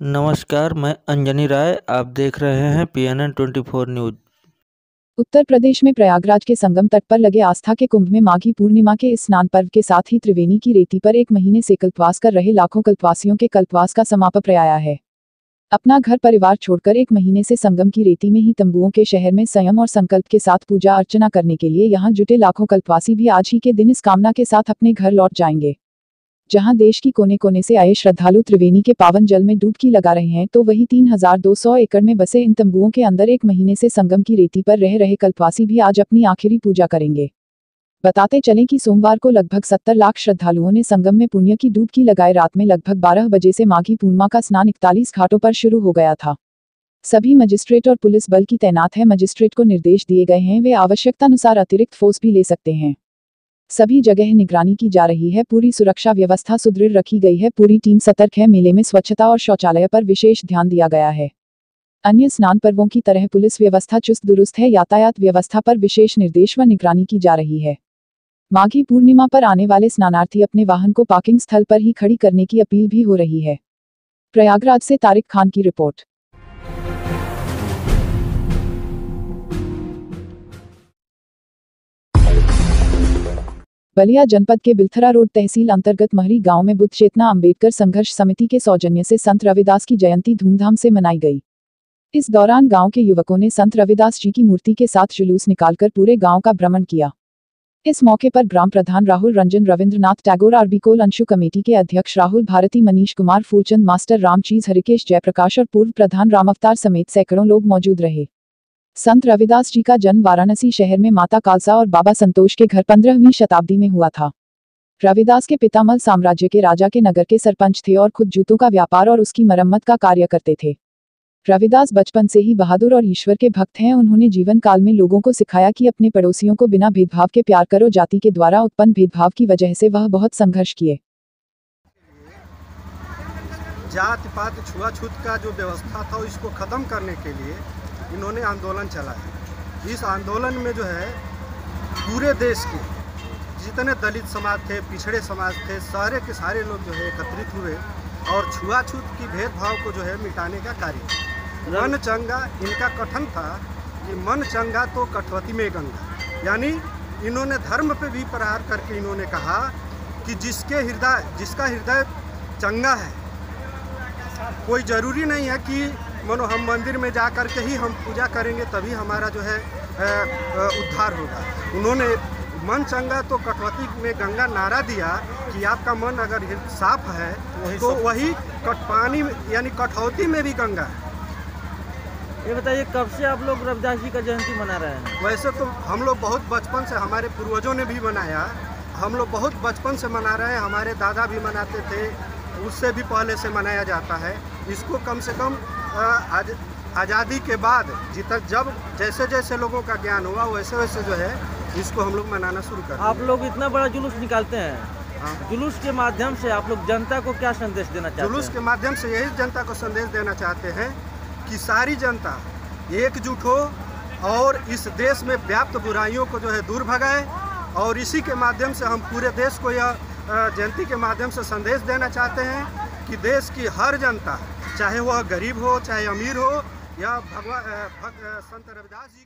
नमस्कार, मैं अंजनी राय, आप देख रहे हैं P N N twenty four news Uttar Pradesh में प्रयागराज के संगम तट पर लगे आस्था के कुंभ में माघी पूर्णिमा के इस स्नान पर्व के साथ ही त्रिवेणी की रेती पर एक महीने से कल्पवास कर रहे लाखों कल्पवासियों के कल्पवास का समापन प्रयाया है। अपना घर परिवार छोड़कर एक महीने से संगम की रेती में ही तंबुओं के शहर में संयम और संकल्प के साथ पूजा अर्चना करने के लिए यहाँ जुटे लाखों कल्पवासी भी आज ही के दिन इस कामना के साथ अपने घर लौट जाएँगे। जहाँ देश की कोने कोने से आए श्रद्धालु त्रिवेणी के पावन जल में डुबकी लगा रहे हैं तो वही 3,200 एकड़ में बसे इन तंबुओं के अंदर एक महीने से संगम की रेती पर रह रहे कल्पवासी भी आज अपनी आखिरी पूजा करेंगे। बताते चलें कि सोमवार को लगभग 70 लाख श्रद्धालुओं ने संगम में पुण्य की डुबकी लगाए। रात में लगभग 12 बजे से माघी पूर्णिमा का स्नान इकतालीस घाटों पर शुरू हो गया था। सभी मजिस्ट्रेट और पुलिस बल की तैनात है। मजिस्ट्रेट को निर्देश दिए गए हैं वे आवश्यकतानुसार अतिरिक्त फोर्स भी ले सकते हैं। सभी जगह निगरानी की जा रही है। पूरी सुरक्षा व्यवस्था सुदृढ़ रखी गई है। पूरी टीम सतर्क है। मेले में स्वच्छता और शौचालय पर विशेष ध्यान दिया गया है। अन्य स्नान पर्वों की तरह पुलिस व्यवस्था चुस्त दुरुस्त है। यातायात व्यवस्था पर विशेष निर्देश व निगरानी की जा रही है। माघी पूर्णिमा पर आने वाले स्नानार्थी अपने वाहन को पार्किंग स्थल पर ही खड़ी करने की अपील भी हो रही है। प्रयागराज से तारिक खान की रिपोर्ट। बलिया जनपद के बिलथरा रोड तहसील अंतर्गत महरी गाँव में बुद्ध चेतना अंबेडकर संघर्ष समिति के सौजन्य से संत रविदास की जयंती धूमधाम से मनाई गई। इस दौरान गाँव के युवकों ने संत रविदास जी की मूर्ति के साथ जुलूस निकालकर पूरे गाँव का भ्रमण किया। इस मौके पर ग्राम प्रधान राहुल रंजन रविंद्रनाथ टैगोर आरबीकोल अंशु कमेटी के अध्यक्ष राहुल भारती मनीष कुमार फूलचंद मास्टर रामचीज हरिकेश जयप्रकाश और पूर्व प्रधान राम अवतार समेत सैकड़ों लोग मौजूद रहे। संत रविदास जी का जन्म वाराणसी शहर में माता कालसा और बाबा संतोष के घर पंद्रहवीं शताब्दी में हुआ था। रविदास के पितामल साम्राज्य के राजा के नगर के सरपंच थे और खुद जूतों का व्यापार और उसकी मरम्मत का कार्य करते थे। रविदास बचपन से ही बहादुर और ईश्वर के भक्त हैं। उन्होंने जीवन काल में लोगों को सिखाया कि अपने पड़ोसियों को बिना भेदभाव के प्यार करो, जाति के द्वारा उत्पन्न भेदभाव की वजह से वह बहुत संघर्ष किए। जात पात छुआछूत का जो व्यवस्था था, इसको खत्म करने के लिए इन्होंने आंदोलन चलाया इस आंदोलन में जो है पूरे देश के जितने दलित समाज थे पिछड़े समाज थे सारे के सारे लोग जो है एकत्रित हुए और छुआछूत की भेदभाव को जो है मिटाने का कार्य मन चंगा इनका कथन था कि मन चंगा तो कठवती में गंगा। यानी इन्होंने धर्म पे भी प्रहार करके इन्होंने कहा कि जिसके हृदय जिसका हृदय चंगा है कोई ज़रूरी नहीं है कि मानो हम मंदिर में जा कर के ही हम पूजा करेंगे तभी हमारा जो है उद्धार होगा। उन्होंने मन चंगा तो कटवती में गंगा नारा दिया कि आपका मन अगर साफ़ है तो वही कटपानी यानी कठौती में भी गंगा है। ये बताइए कब से आप लोग रविदास जी का जयंती मना रहे हैं? वैसे तो हम लोग बहुत बचपन से हमारे पूर्वजों ने भी मनाया। हम लोग बहुत बचपन से मना रहे हैं हमारे दादा भी मनाते थे उससे भी पहले से मनाया जाता है। इसको कम से कम आज आज़ादी के बाद जितना जब जैसे जैसे लोगों का ज्ञान हुआ वैसे वैसे जो है इसको हम लोग मनाना शुरू कर आप लोग इतना बड़ा जुलूस निकालते हैं। हाँ। जुलूस के माध्यम से आप लोग जनता को क्या संदेश देना चाहते हैं? जुलूस के माध्यम से यही जनता को संदेश देना चाहते हैं कि सारी जनता एकजुट हो और इस देश में व्याप्त बुराइयों को जो है दूर भगाए और इसी के माध्यम से हम पूरे देश को यह जयंती के माध्यम से संदेश देना चाहते हैं कि देश की हर जनता चाहे वह गरीब हो चाहे अमीर हो या भगवान भग, संत रविदास जी